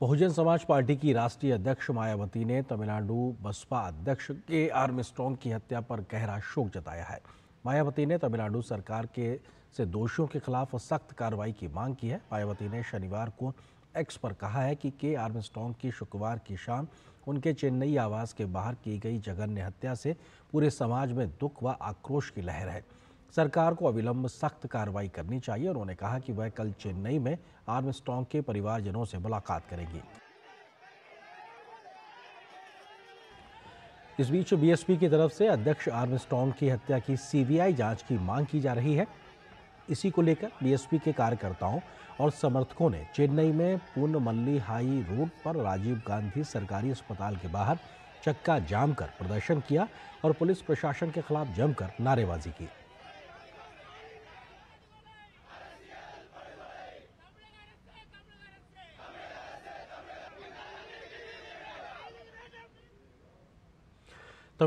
Bahujan Samaj party की राष्ट्रीय अध्यक्ष मायावती ने तमिलनाडु बसपा अध्यक्ष के आर्मस्ट्रॉन्ग की हत्या पर गहरा शोक जताया है। मायावती ने तमिलनाडु सरकार के से दोषियों के खिलाफ सख्त कार्रवाई की मांग की है। मायावती ने शनिवार को एक्स पर कहा है कि के आर्मस्ट्रॉन्ग की शुक्रवार की शाम उनके चेन्नई आवास के बाहर की गई जघन्य हत्या से पूरे समाज में दुख व आक्रोश की लहर है। सरकार को अविलंब सख्त कार्रवाई करनी चाहिए। उन्होंने कहा कि वह कल चेन्नई में आर्मस्ट्रॉन्ग के परिवारजनों से मुलाकात करेगी। इस बीच बीएसपी की तरफ़ से अध्यक्ष आर्मस्ट्रॉन्ग की हत्या की सीबीआई जाँच की मांग की जा रही है। इसी को लेकर बीएसपी के कार्यकर्ताओं और समर्थकों ने चेन्नई में पूर्णमल्ली हाई रोड पर राजीव गांधी सरकारी अस्पताल के बाहर चक्का जाम कर प्रदर्शन किया और पुलिस प्रशासन के खिलाफ जमकर नारेबाजी की।